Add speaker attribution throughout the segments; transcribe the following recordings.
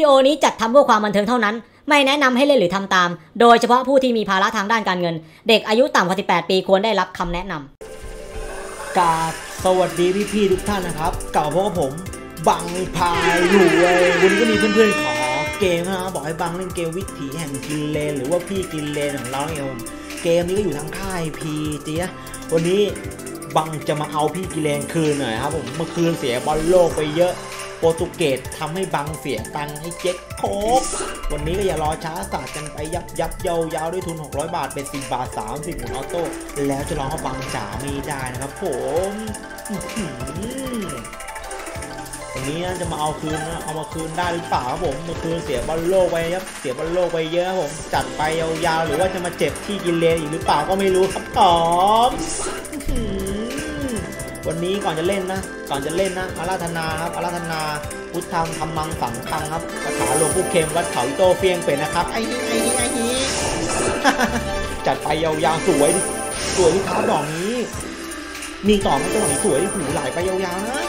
Speaker 1: วิดีโอนี้จัดทำเพื่อความบันเทิงเท่านั้น ไม่แนะนำให้เล่นหรือทำตาม โดยเฉพาะผู้ที่มีภาระทางด้านการเงิน เด็กอายุต่ำกว่า 18 ปีควรได้รับคำแนะนำ
Speaker 2: กาสวัสดีพี่ๆทุกท่านนะครับกลับมาพบกับผม บังพายอยู่เลยวันนี้ก็มีเพื่อนๆขอเกมนะครับบอกให้บังเล่นเกมวิถีแห่งกินเลน หรือว่าพี่กินเลนของเราเนี่ยผมเกมนี้ก็อยู่ทางค่ายพีเจียวันนี้บังจะมาเอาพี่กินเลนคืนหน่อยครับผมเมื่อคืนเสียบอลโลกไปเยอะ โปรตุเกสทำให้บังเสียตังให้เจ็คโคกวันนี้ก็อย่ารอช้าสาดกันไปยับยับเยาวยาวด้วยทุน 600 บาทเป็น10บาท 30หมุนออโต้แล้วจะลองว่าบังจ๋าไม่ได้นะครับผมวันนี้จะมาเอาคืนนะเอามาคืนได้หรือเปล่าครับผมมื่อคืนเสียบอลโลกไปครับเสียบอลโลกไปเยอะครับผมจัดไปยาวๆหรือว่าจะมาเจ็บที่กินเลนอีกหรือเปล่าก็ไม่รู้ครับผมอื้อหือ วันนี้ก่อนจะเล่นนะ ก่อนจะเล่นนะอาราธนาครับอาราธนาพุทธังธรรมังสังฆังครับคาถาหลวงปู่เข็มวัดเขาอิโตเฟียงเป็นนะครับ ไอ้นี่ไอ้นี่ไอ้นี่จัดไปยาวๆสวยดิสวยที่ครับดอกนี้ มีต่อมาจังหวะนี้สวยหูไหลไปยาวๆนะ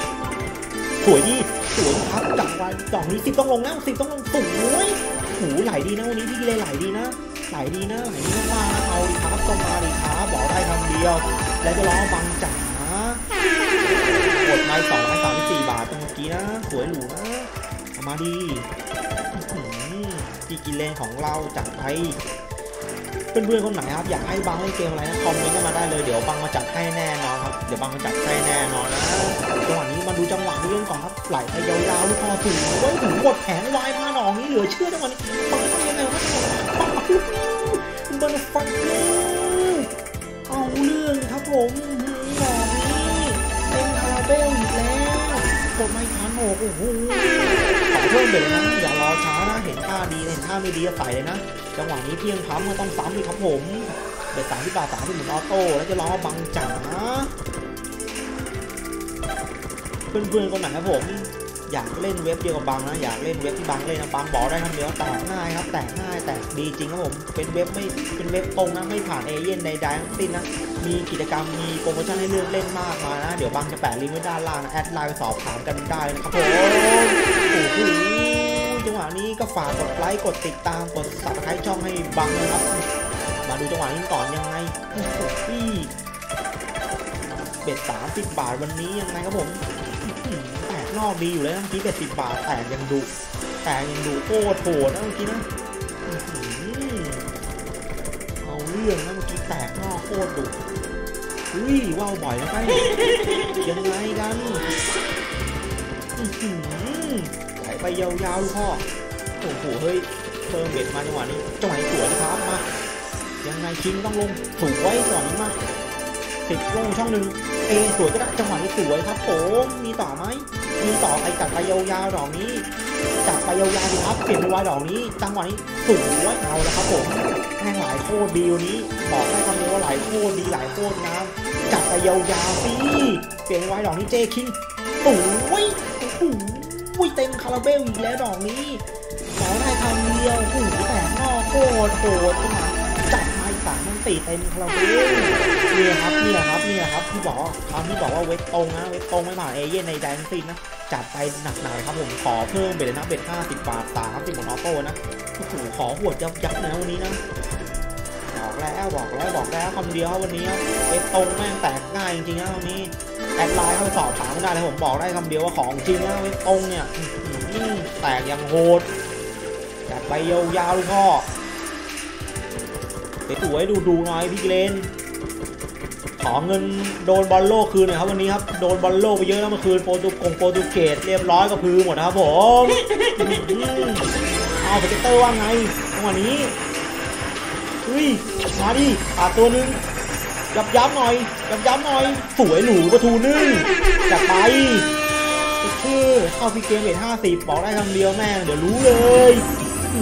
Speaker 2: สวยดิสวยครับจังหวะดอกนี้สิบต้องลงนะสิบต้องลงสวยหูไหลดีนะวันนี้พี่เลยไหลดีนะไหลดีนะไหลดีมากๆเอาดิครับก็มาดิครับบอกได้คำเดียว แล้วจะร้องบังจ๋าก กดไม้สองไม้สามสี่บาทตรงเมื่อกี้นะ สวยหรูนะเอามาดีที่กินเลนของเราจัดไปเพื่อนๆคนไหนครับอยากให้บังเล่นเกมอะไรนะคอมเมนต์กันมาได้เลยเดี๋ยวบังมาจัดให้แน่นอนครับเดี๋ยวบังมาจัดให้แน่นอนนะจังหวะนี้มาดูจังหวะนี้เรื่องก่อนครับไหลไปยาวๆลูกคอถึงไว้ยหูหมดแผงวายมาหนองนี้เหลือเชื่อจังหวะนี้บังยังไงวะบังบังฟังเอาเรื่องครับผม เต็มคาราเบลอีกแล้วกดไม่ทันโอ้โหขอเพิ่มเบรกนะอย่ารอช้านะเห็นท่าดีเห็นท่าไม่ดีก็ใส่เลยนะ จังหวะนี้เพียงพัมก็ต้องซ้ำเลยครับผมเด็ดสามที่บาทสามที่หมุนออโต้แล้วจะร้อบังจ๋าเพื่อนๆคนไหนครับผม อยากเล่นเว็บเดียวกับบังนะอยากเล่นเว็บที่บังเล่นนะบังบอกได้คำเดียวแตกง่ายครับแตกง่ายแตกดีจริงครับผมเป็นเว็บไม่เป็นเว็บตรงนะไม่ผ่านเอเย่นต์ใดๆทั้งสิ้นนะ มีกิจกรรมมีโปรโมชั่นให้เลือกเล่นมากมายนะ เดี๋ยวบังจะแปะลิงก์ไว้ด้านล่างนะ add ไลน์ไปสอบถามกันได้นะครับผมโอ้โหจังหวะนี้ก็ฝากกดไลค์กดติดตามกด subscribe ช่องให้บังนะครับมาดูจังหวะนี้ก่อนยังไงโอ้โหพี่ bet สามสิบบาทวันนี้ยังไงครับผมแตกนอกดีอยู่เลยนะเมื่อกี้ bet สิบบาทแตกยังดุแตกยังดุโคตรโหดนะเมื่อกี้นะอื้อหือเอาเรื่องนะ แตกนอกโคตรดุอุ้ยว่าวบ่อยนะไปยังไงกันอื้อหือไหลไปยาวๆลูกพ่อโอ้โหเฮ้ยเพิ่มเบ็ดมาจังหวะนี้จังหวะนี้สวยนะครับมายังไงคิงต้องลงสวยก่อนนี้มาติดลงช่องหนึ่งเอสวยก็ได้จังหวะนี้สวยครับผมมีต่อไหมมีต่อไปจัดไปยาวๆดอกนี้จัดไปยาวๆดีครับเปลี่ยนเป็นวายดอกนี้จังหวะนี้สวยเอาแล้วครับผม แม่งหลายโคตรดีวันนี้บอกได้คำเดียวว่าหลายโคตรดีหลายโคตรงามจัดไปยาวๆสิเปลี่ยนเป็นวายดอกนี้เจคิงสวยโอ้โหอุ้ยเต็มคาราเบลอีกแล้วดอกนี้ขอได้คำเดียวหูแต่นอกโคตรโหดจังหวะจัดมาอีกสามมันตีเต็มคาราเบลเนี่ยครับเนี่ยครับเนี่ยครับที่บอกคำที่บอกว่าเวทตรงนะเวทตรงไม่ผ่านเอเย่นในแดนซินนะจัดไปหนักหนาครับผมขอเพิ่มไปเลยนะเบ็ดห้าสิบบาทสามสิบหมดออโต้นะ อ้โหขอหัวยับยับนะวันนี้นะบอกแล้วบอกแล้วบอกแล้วคำเดียววันนี้เวทตรงแม่งแตกง่ายจริงๆนะวันนี้แอดไลน์เข้าไปสอบถามได้เลยผมบอกได้คำเดียวว่าของจริงนะเว็บตรงเนี่ยแตกอย่างโหดจัดไปยาวๆลูกพ่อไปสวยดูดูๆหน่อยพี่เกรนขอเงินโดนบอลโลกคืนหน่อยครับวันนี้ครับโดนบอลโลกไปเยอะแล้วเมื่อคืนโปรตุกงโปรตุเกสเรียบร้อยก็พือหมดนะครับผม อื้อหือเอาไปเตอร์ว่าไงจังหวะนี้เฮ้ยมาดิขาดตัวนึงยับยับหน่อยยับยับหน่อย สวยหรูประตูนึ่งจัดไปคือเข้าพีเกมเรทห้าสิบบอกได้คำเดียวแม่งเดี๋ยวรู้เลยอื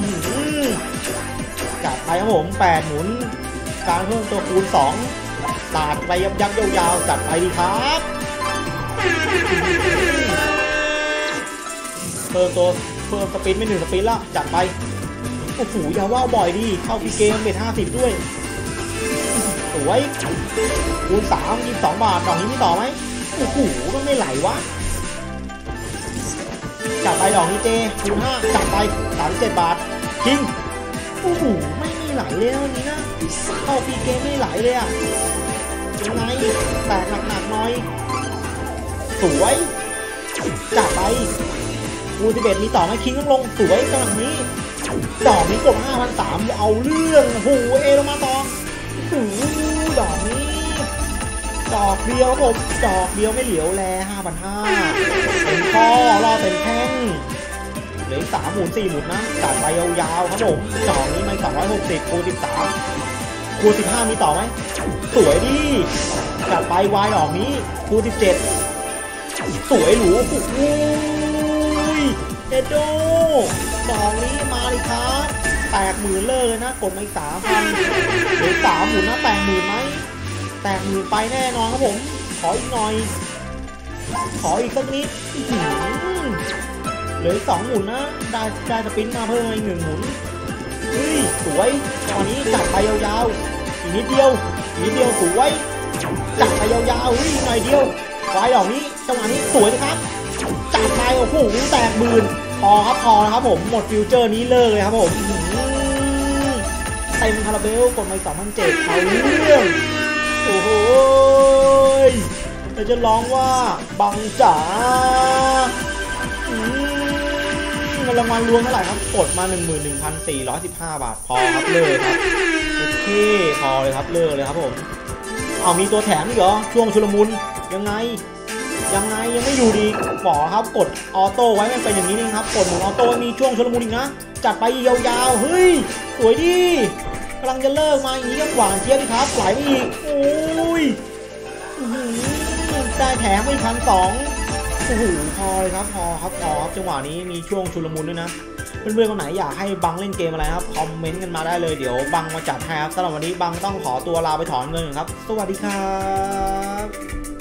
Speaker 2: อจัดไปครับผมแปดหมุนการเพิ่มตัวคูณสองสาดไปยับยับยาวๆจัดไปดีครับเพิ่มตัว เพิ่มสปินไม่หนึ่งสปินละจัดไป โอ้โหอย่าว่าวบ่อยดิเข้าพีเกมเรทห้าสิบด้วย สวยคูณสามยี่สิบสองบาทดอกนี้มีต่อไหมโอ้โหต้องไม่ไหลวะจับไปดอกนี้เจคูณห้าจับไปสามเจ็ดบาทคิงโอ้โหไม่มีไหลเลยนะวันนี้นะเข้าปีเกมไม่ไหลเลยอะยังไงแตกหนักๆหน่อย สวยจับไป คูณสิบเอ็ดมีต่อไหมคิงต้องลงสวยกำลังนี้ดอกนี้กดห้าพันสามเอาเรื่องโอ้โหเอลงมาต่อโอ้โหดอกนี้ ดอกเดียวผมดอกเดียวไม่เหลียวแลห้าพันห้าเป็นข้อรอเป็นแท่งเหลือสามหมุนสี่หมุนนะจัดไปยาวๆครับผมดอกนี้ไม่สองร้อยหกสิบคูณสิบสามคูณสิบห้ามีต่อไหมสวยดีจัดไปวายดอกนี้คูณสิบเจ็ดสวยหรูโอ้ เอ็ดโดดอกนี้มาเลยครับแตกหมื่นเลยนะกดมาอีกสามพันเหลือสามหมุนนะแตกหมื่นไหมแตกหมื่นไปแน่นอนครับผมขออีกหน่อย ขออีกสักนิดเหลือสองหมุนนะได้ได้สปินมาเพิ่มอีกหนึ่งหมุนเฮ้ยสวยตอนนี้จัดไปยาวๆอีกนิดเดียวอีกนิดเดียวสวยจัดไปยาวๆเฮ้ยหน่อยเดียววายดอกนี้จังหวะนี้สวยนะครับ จัดไปโอ้โหแตกหมื่นพอครับพอนะครับผมหมดฟิวเจอร์นี้เลิกเลยครับผมเต็มคาราเบลกดมาสองพันเจ็ดเอาเรื่องโอ้โหเราจะร้องว่าบังจ๋าเงินรางวัลรวมเท่าไหร่ครับกดมา 11,415 บาทพอครับเลิกครับโอเคพอเลยครับเลิกเลยครับผมเอามีตัวแถมอีกเหรอช่วงชุลมุนยังไง ยังไงยังไม่อยู่ดีบอครับกด auto ไว้มันเป็นอย่างนี้นี่ครับกดหมุน auto มีช่วงชุลมุนอีกนะจัดไปยาวๆเฮ้ยสวยดีกำลังจะเลิกมาอย่างนี้ก็หวานเจี๊ยบดีครับไหลไปอีกโอ้ยได้แถมไปพันสองโอ้โหพอเลยครับพอครับพอครับจังหวะนี้มีช่วงชุลมุนด้วยนะเพื่อนๆคนไหนอยากให้บังเล่นเกมอะไรครับคอมเมนต์กันมาได้เลยเดี๋ยวบังมาจัดให้ครับสำหรับวันนี้บังต้องขอตัวลาไปถอนเงินครับ สวัสดีครับ